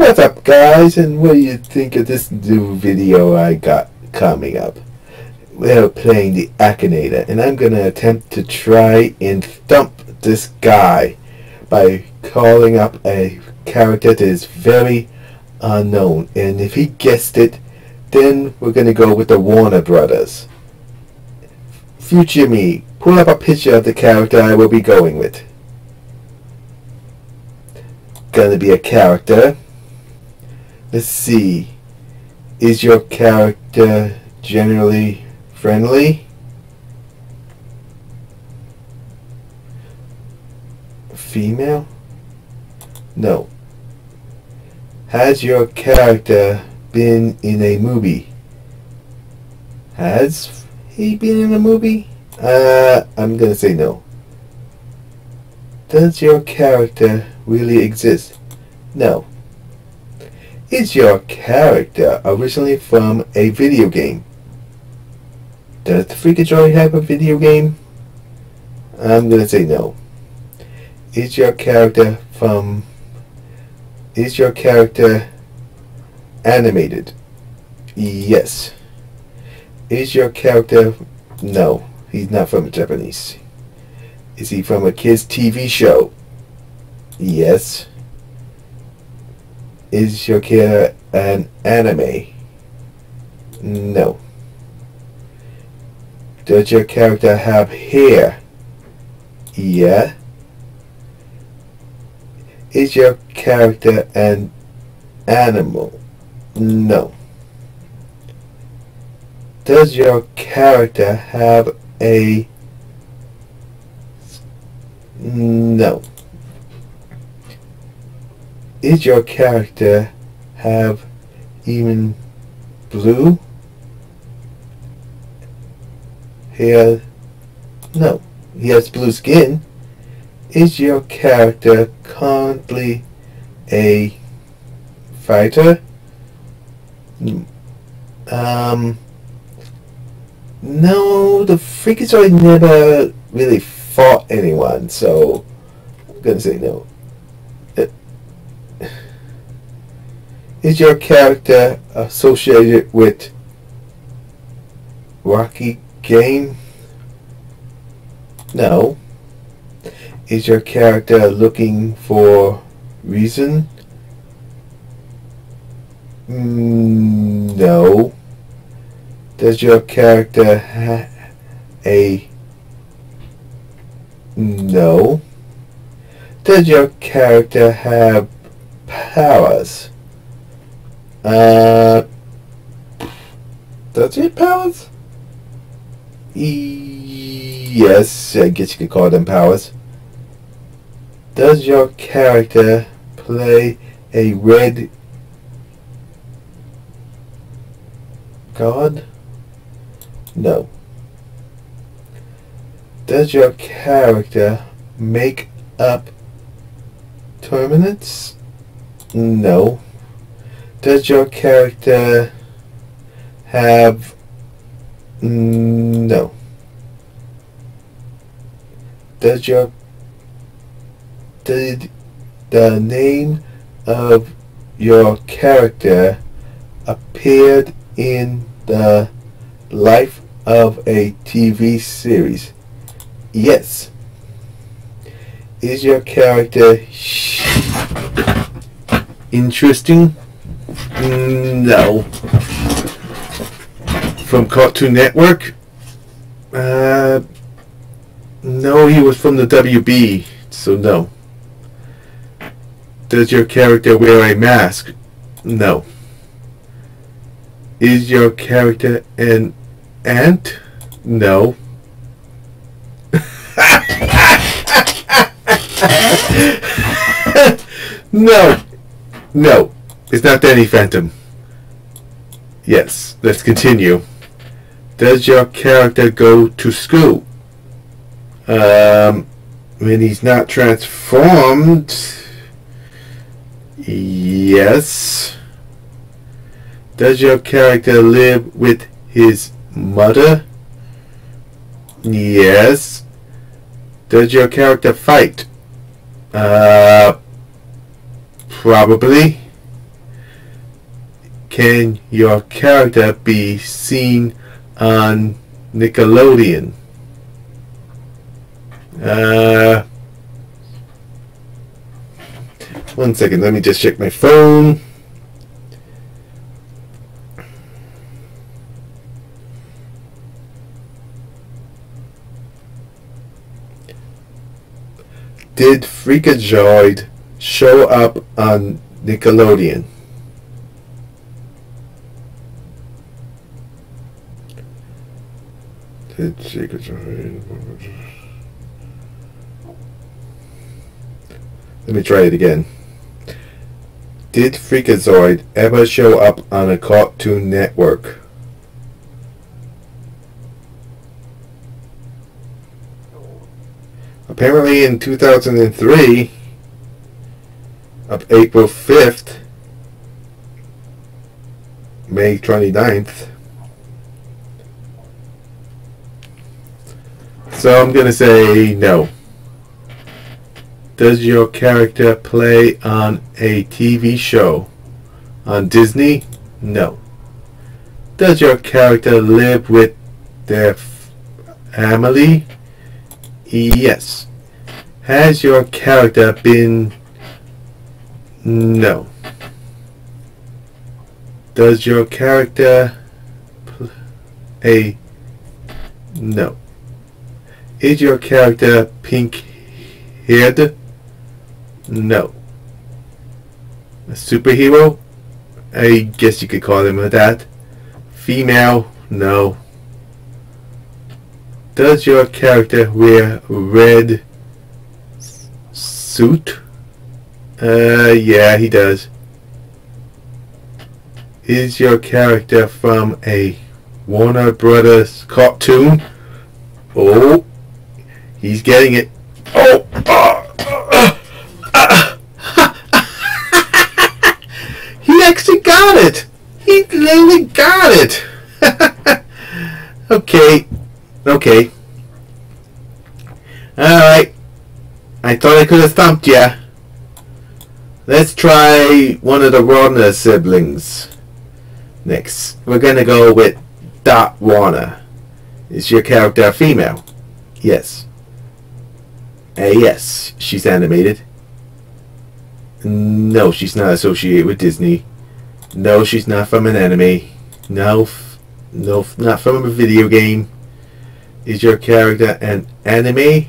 What's up guys and what do you think of this new video I got coming up? We're playing the Akinator and I'm gonna attempt to try and thump this guy by calling up a character that is very unknown and if he guessed it then we're gonna go with the Warner Brothers. Future me, pull up a picture of the character I will be going with. Gonna be a character Let's see. Is your character generally friendly? Female? No. Has your character been in a movie? Has he been in a movie? Uh, I'm gonna say no. Does your character really exist? No. Is your character originally from a video game? Does the Freakazoid have a video game? I'm gonna say no. Is your character from is your character animated? Yes. Is your character no, he's not from Japanese. Is he from a kids TV show? Yes. Is your character an anime? No. Does your character have hair? Yeah. Is your character an animal? No. Does your character have a... No is your character have even blue hair? No, he has blue skin. Is your character currently a fighter? Um, no, the Freakazoid never really fought anyone, so I'm gonna say no. Is your character associated with Rocky Game? No. Is your character looking for reason? Mm, no. Does your character have a no? Does your character have powers? Uh, does he have powers? yes, I guess you could call them powers. Does your character play a red god? No. Does your character make up tournaments? No. Does your character have... No. Does your... Did the name of your character appeared in the life of a TV series? Yes. Is your character interesting? No. From Cartoon Network? Uh, no, he was from the WB, so no. Does your character wear a mask? No. Is your character an ant? No. no. No. It's not Danny Phantom. Yes, let's continue. Does your character go to school? Um, when he's not transformed, yes. Does your character live with his mother? Yes. Does your character fight? Uh, probably. Can your character be seen on Nickelodeon? Uh, one second, let me just check my phone. Did Freakazoid show up on Nickelodeon? Did Freakazoid... Let me try it again. Did Freakazoid ever show up on a Cartoon Network? Apparently in 2003, of April 5th, May 29th. So I'm going to say no. Does your character play on a TV show? On Disney? No. Does your character live with their family? Yes. Has your character been... No. Does your character... A... No. Is your character pink-haired? No. A superhero? I guess you could call him that. Female? No. Does your character wear red suit? Uh, yeah, he does. Is your character from a Warner Brothers cartoon? Oh, he's getting it. Oh, uh, uh, uh, he actually got it. He literally got it. okay, okay. Alright. I thought I could have thumped you. Let's try one of the Warner siblings. Next, we're gonna go with Dot Warner. Is your character female? Yes. Uh, yes, she's animated. No, she's not associated with Disney. No, she's not from an anime. No, no, not from a video game. Is your character an anime?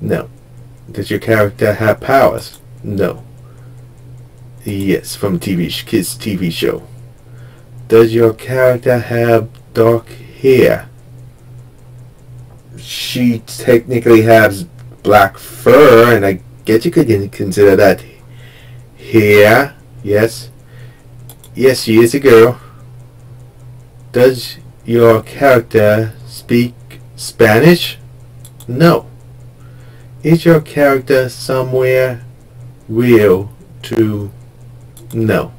No. Does your character have powers? No. Yes, from TV kids TV show. Does your character have dark hair? She technically has black fur, and I guess you could consider that hair. Yes. Yes, she is a girl. Does your character speak Spanish? No. Is your character somewhere real to no.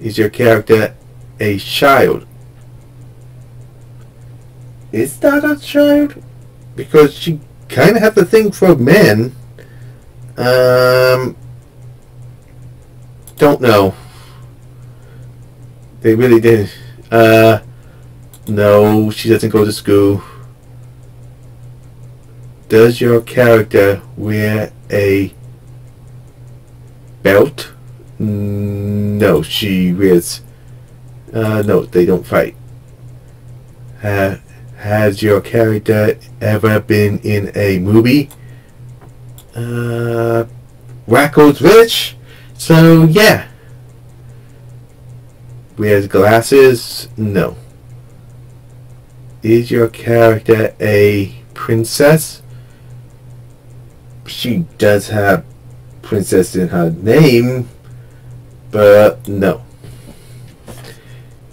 Is your character a child? Is that a child? Because she kind of has the thing for men. Um, don't know. They really did. Uh, no, she doesn't go to school. Does your character wear a belt? No, she wears... Uh, no, they don't fight. Uh, has your character ever been in a movie? Uh, Wakko's Village? So, yeah. Wears glasses? No. Is your character a princess? She does have princess in her name, but no.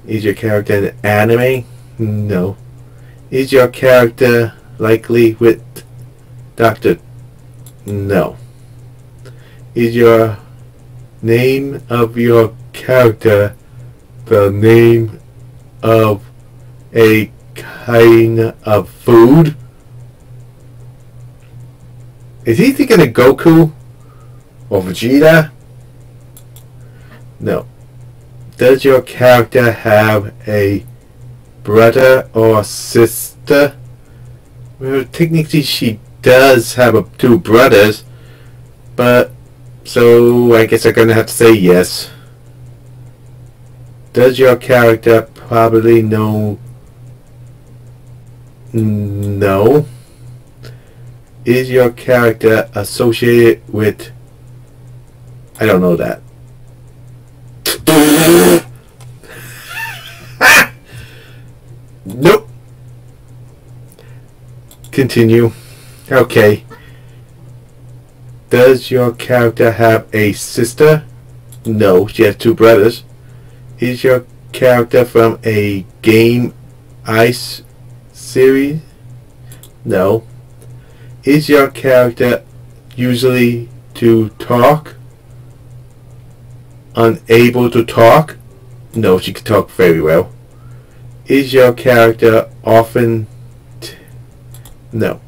Is your character an anime? No. Is your character likely with Doctor? No. Is your name of your character the name of a kind of food? Is he thinking of Goku? Or Vegeta? No. Does your character have a brother or sister? Well, technically she does have a, two brothers, but so I guess I'm gonna have to say yes. Does your character probably know? No. Is your character associated with? I don't know that. Nope. Continue. Okay. Does your character have a sister? No, she has two brothers. Is your character from a game ice series? No. Is your character usually to talk? Unable to talk? No, she can talk very well. Is your character often... no.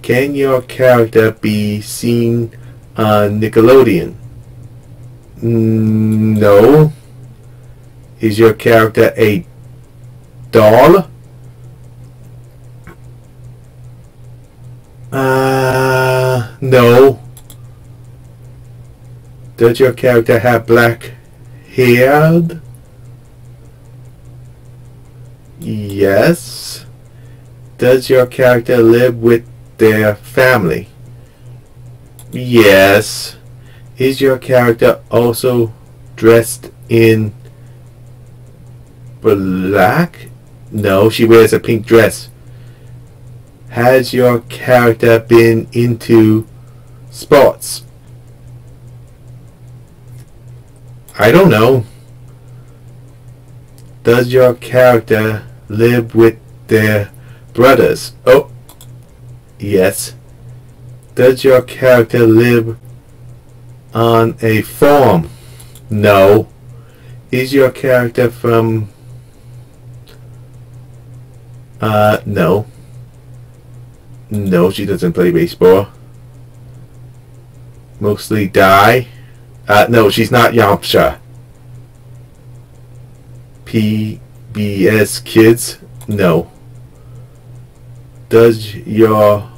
Can your character be seen on Nickelodeon? No. Is your character a doll? Uh, no. Does your character have black hair? Yes. Does your character live with their family? Yes. Is your character also dressed in black? No, she wears a pink dress. Has your character been into sports? I don't know. Does your character live with their brothers? Oh, yes. Does your character live on a farm? No. Is your character from... Uh, no. No, she doesn't play baseball. Mostly die. Uh, no, she's not Yamcha. PBS Kids? No. Does your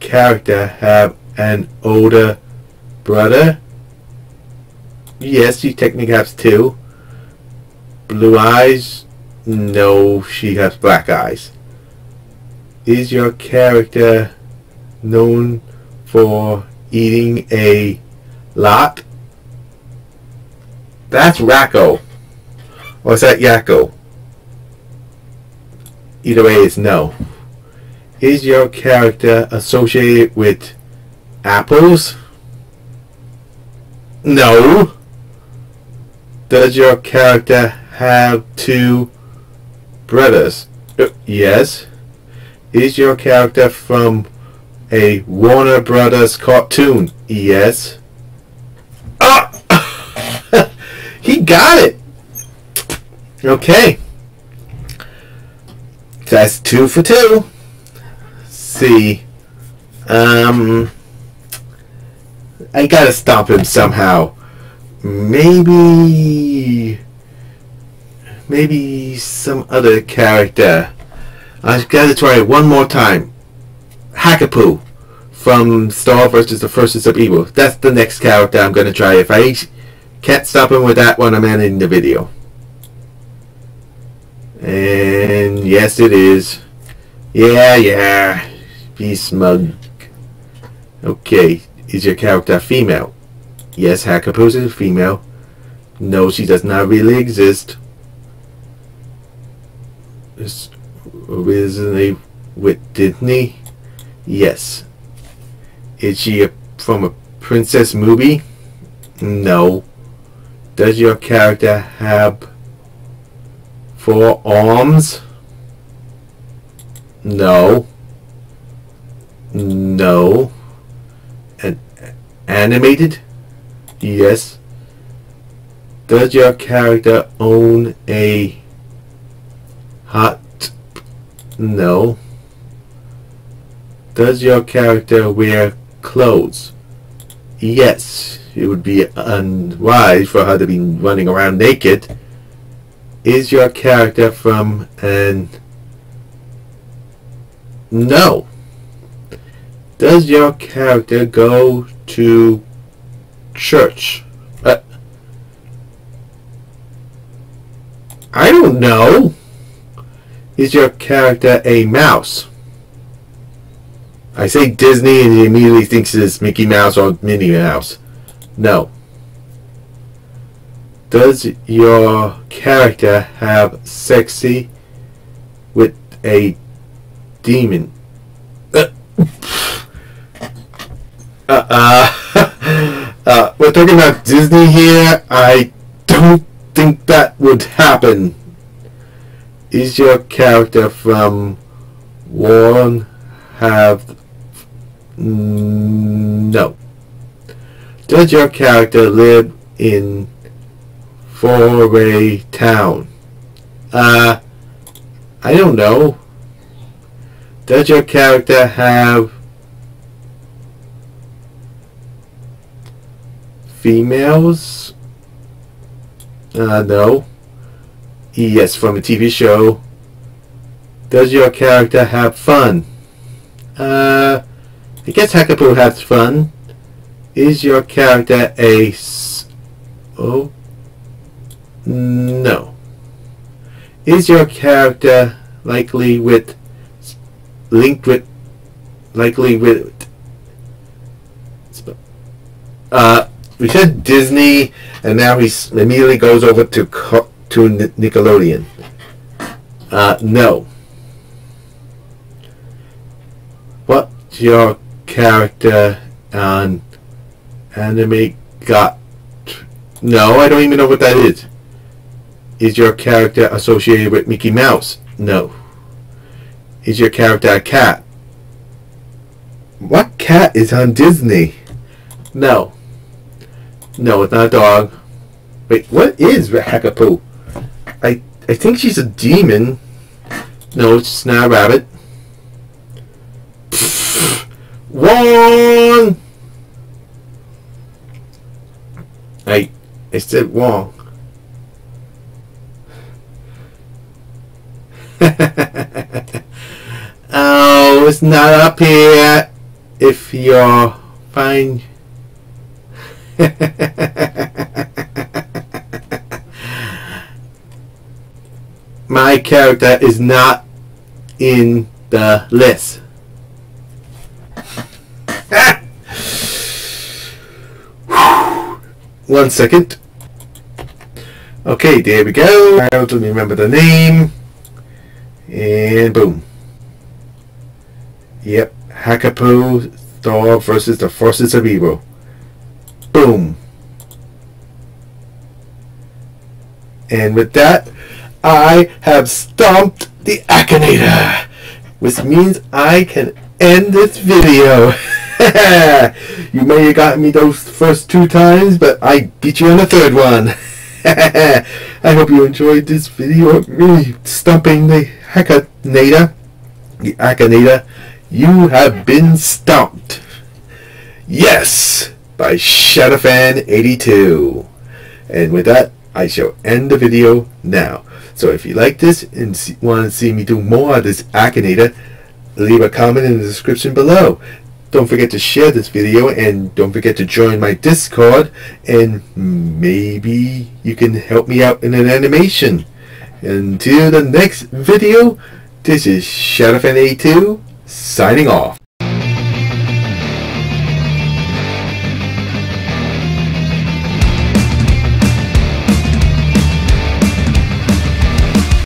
character have an older brother? Yes, she technically has two. Blue eyes? No, she has black eyes. Is your character known for eating a lot? That's Racco. Or is that Yakko? Either way, it's no. Is your character associated with apples? No. Does your character have two brothers? Uh, yes. Is your character from a Warner Brothers cartoon? Yes. Ah! he got it! Okay. That's two for two see. Um, I gotta stop him somehow. Maybe, maybe some other character. I gotta try it one more time. Hekapoo from Star versus the Forces of Evil. That's the next character I'm gonna try. If I can't stop him with that one, I'm ending the video. And yes, it is. Yeah, yeah. Be smug. Okay, is your character female? Yes, Hacker is female. No, she does not really exist. Is originally with Disney? Yes. Is she a, from a princess movie? No. Does your character have four arms? No. No. An animated? Yes. Does your character own a hut? No. Does your character wear clothes? Yes. it would be unwise for her to be running around naked. Is your character from an... No. Does your character go to church? Uh, I don't know. Is your character a mouse? I say Disney and he immediately thinks it's Mickey Mouse or Minnie Mouse. No. Does your character have sexy with a demon? Uh, uh, uh, we're talking about Disney here. I don't think that would happen. Is your character from Warren have no. Does your character live in Foray Town? Uh, I don't know. Does your character have females? Uh, no. Yes, from a TV show. Does your character have fun? Uh, I guess Hekapoo has fun. Is your character a... oh? No. Is your character likely with... linked with... likely with... Uh, we said Disney, and now he immediately goes over to to Nickelodeon. Uh, no. What's your character on anime got no I don't even know what that is is your character associated with Mickey Mouse? No. Is your character a cat? What cat is on Disney? No. No it's not a dog. Wait what is Hekapoo I I think she's a demon. No it's not a rabbit. Wrong! I, I said wrong. oh, it's not up here. If you're fine. My character is not in the list. One second. Okay, there we go. I don't remember the name. And boom. Yep, Hekapoo Thor versus the Forces of Evil. Boom. And with that, I have stomped the Akinator, which means I can end this video. you may have gotten me those first two times, but I beat you on the third one. I hope you enjoyed this video of me stumping the Akinator. The Akinator. You have been stumped. Yes! By Shadowfan82. And with that, I shall end the video now. So if you like this and want to see me do more of this Akinator, leave a comment in the description below. Don't forget to share this video and don't forget to join my Discord and maybe you can help me out in an animation. Until the next video, this is Shadowfan82 signing off.